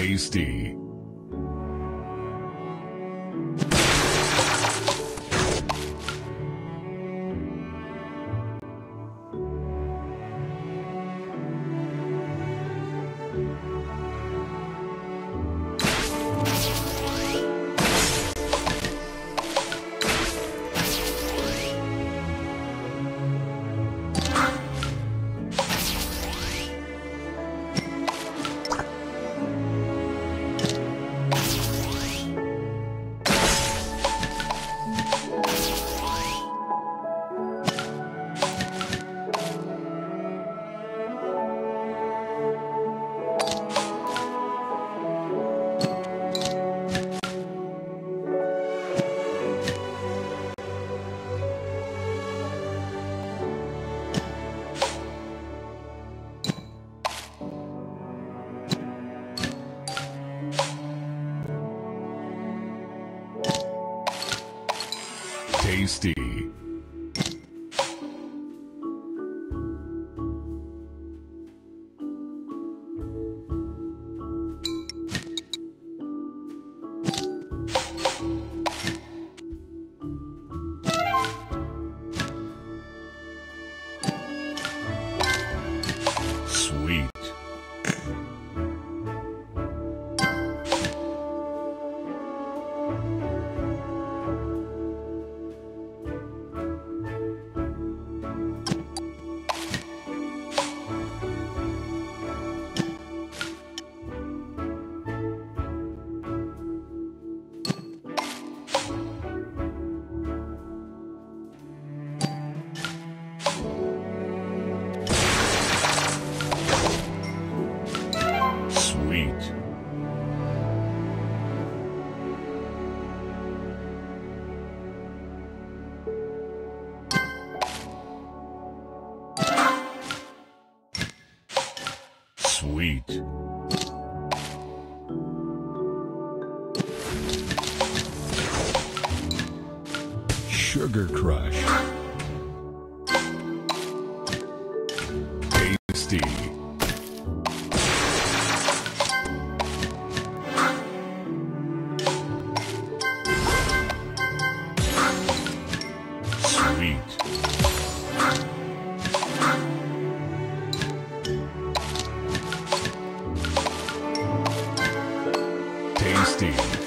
tasty. Tasty. Sweet. Sugar Crush. Tasty. Sweet. Tasty.